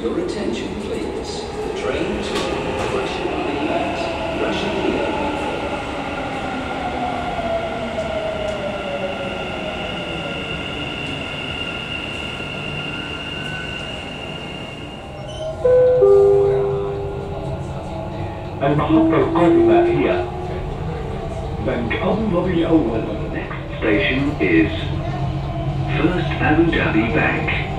Your attention, please. The train to Russian at Russian المحطة القادمة هي بنك أبو ظبي الأول Next station is First Abu Dhabi Bank.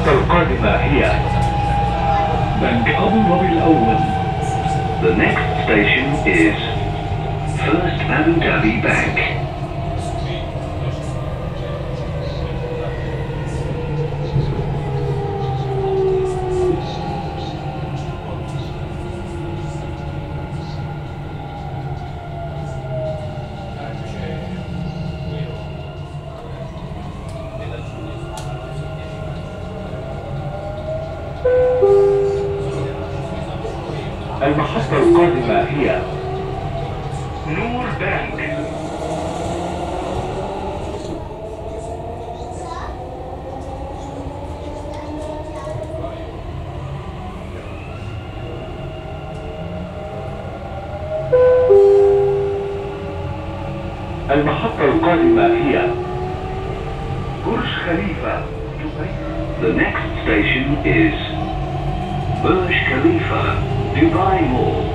المحطة القادمة هي بنك أبو ظبي الأول The next station is First Abu Dhabi Bank. المحطة القادمة هي نور بانك المحطة القادمة هي برج خليفة. The next station is Burj Khalifa, Dubai Mall.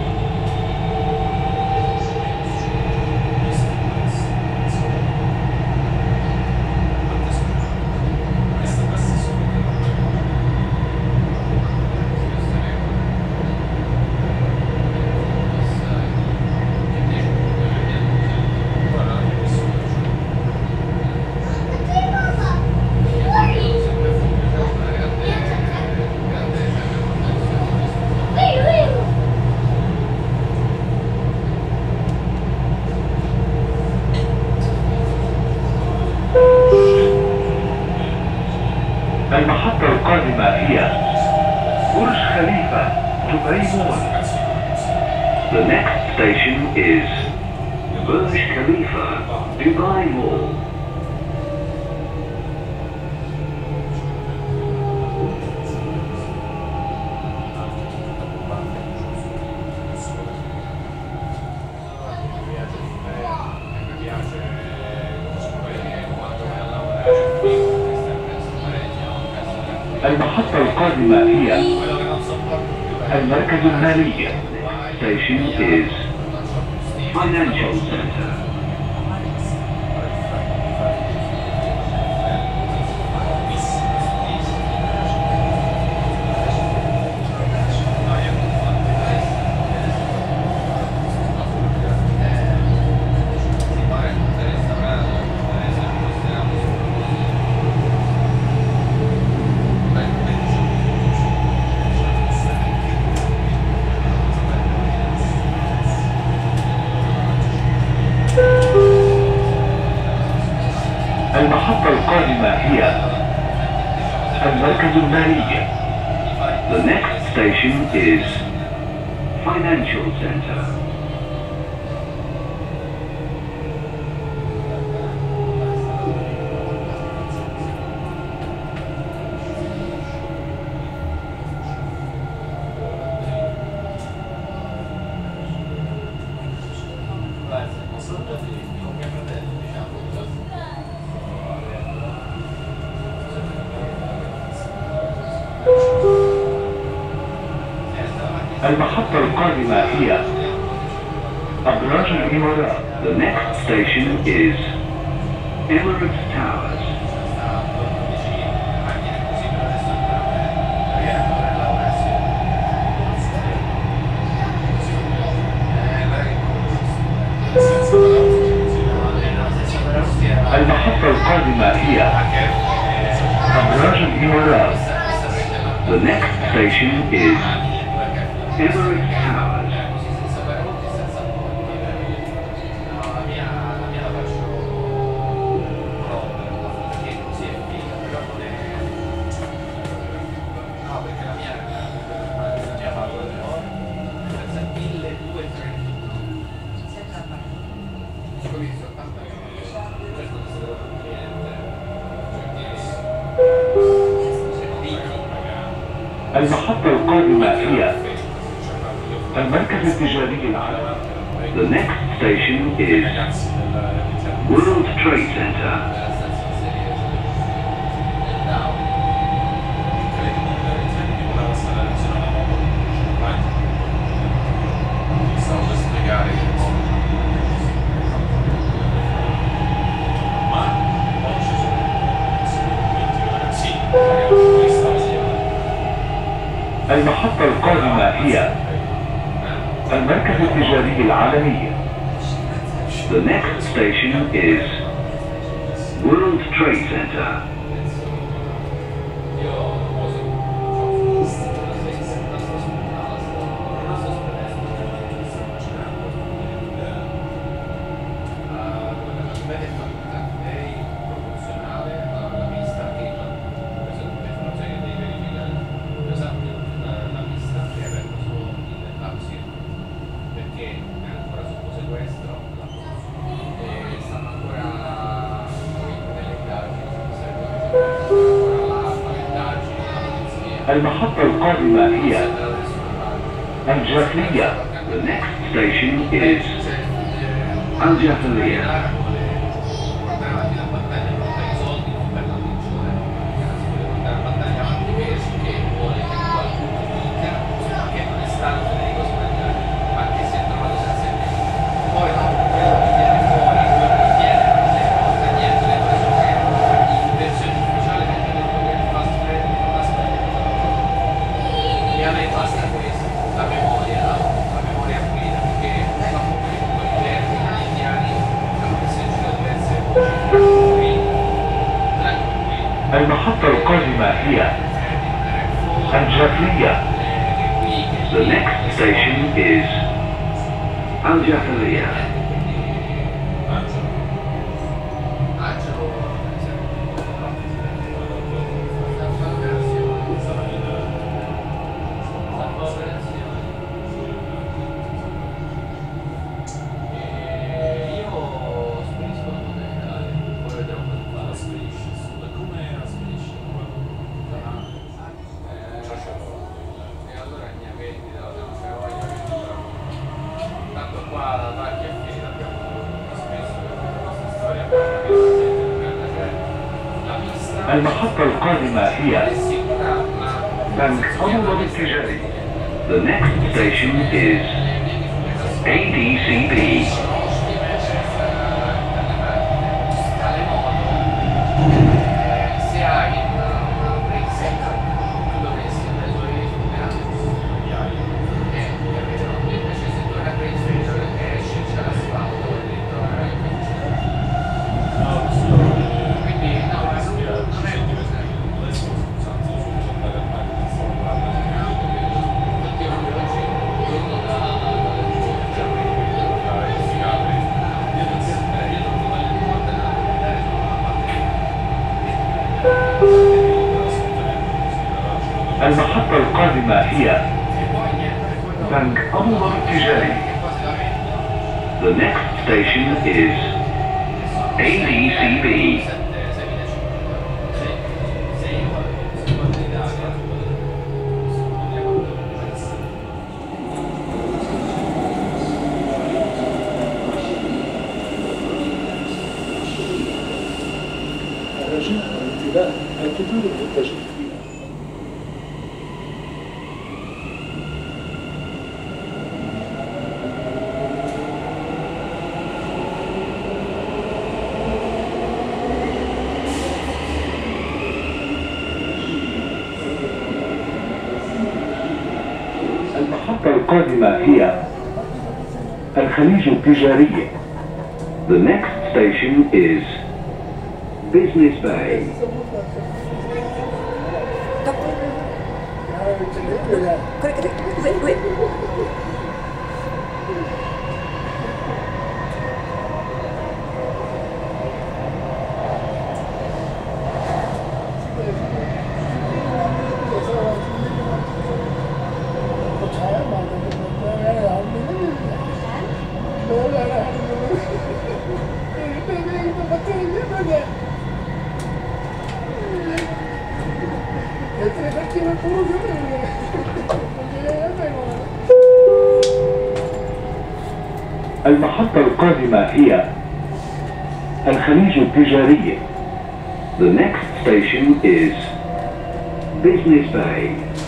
المحطة القادمة هي المركز المالي Station is Financial Center. Is Financial Center. المحطة القادمة هي أبراج الإمارات The next station is Emirates Towers. المحطة القادمة هي أبراج الإمارات The next station is Emery Howard. المحطة القادمة هي المركز التجاري العالمي The next station is World Trade Center. المحطة القادمة هي المركز التجاري العالمي The next station is World Trade Center. المحطة القادمة هي adesso non الجافية The next station is Al Eh, che qui, che The next station is Al Jafiliya. المحطة القادمة هي è sicura ma بنك أبو ظبي التجاري The next station is ADCB. المحطة القادمة هي بنك أبو ظبي التجاري The next station is ADCB. القادمة هي الخليج التجارية. The next station is Business Bay. المحطة القادمة هي الخليج التجاري. The next station is Business Bay.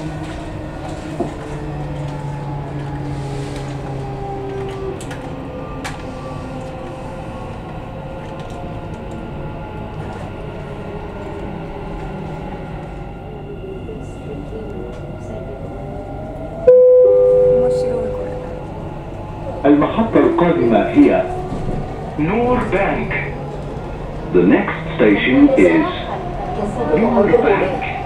Bank. The next station is Bank.